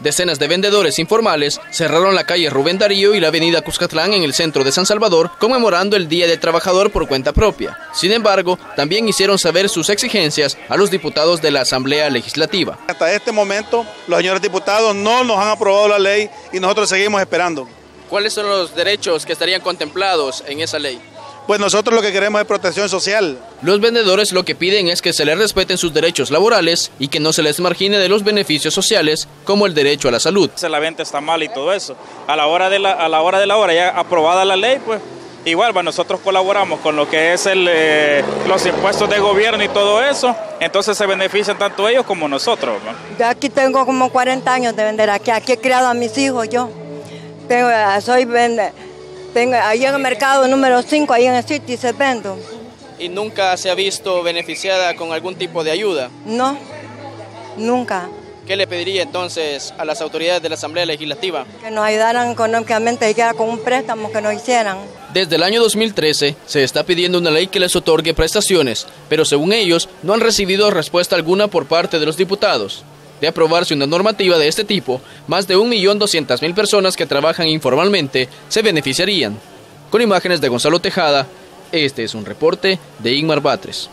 Decenas de vendedores informales cerraron la calle Rubén Darío y la avenida Cuscatlán en el centro de San Salvador conmemorando el Día del Trabajador por cuenta propia. Sin embargo, también hicieron saber sus exigencias a los diputados de la Asamblea Legislativa. Hasta este momento, los señores diputados no nos han aprobado la ley y nosotros seguimos esperando. ¿Cuáles son los derechos que estarían contemplados en esa ley? Pues nosotros lo que queremos es protección social. Los vendedores lo que piden es que se les respeten sus derechos laborales y que no se les margine de los beneficios sociales como el derecho a la salud. La venta está mal y todo eso. A la hora de la, a la, hora, de la hora, ya aprobada la ley, pues igual bueno, nosotros colaboramos con lo que es el, eh, los impuestos de gobierno y todo eso, entonces se benefician tanto ellos como nosotros. Yo aquí tengo como 40 años de vender aquí, aquí he criado a mis hijos yo. Tengo, soy vende tengo, ahí en el mercado número 5, ahí en el City, se vendo. ¿Y nunca se ha visto beneficiada con algún tipo de ayuda? No, nunca. ¿Qué le pediría entonces a las autoridades de la Asamblea Legislativa? Que nos ayudaran económicamente, ya con un préstamo que nos hicieran. Desde el año 2013 se está pidiendo una ley que les otorgue prestaciones, pero según ellos no han recibido respuesta alguna por parte de los diputados. De aprobarse una normativa de este tipo, más de 1.200.000 personas que trabajan informalmente se beneficiarían. Con imágenes de Gonzalo Tejada, este es un reporte de Ingmar Batres.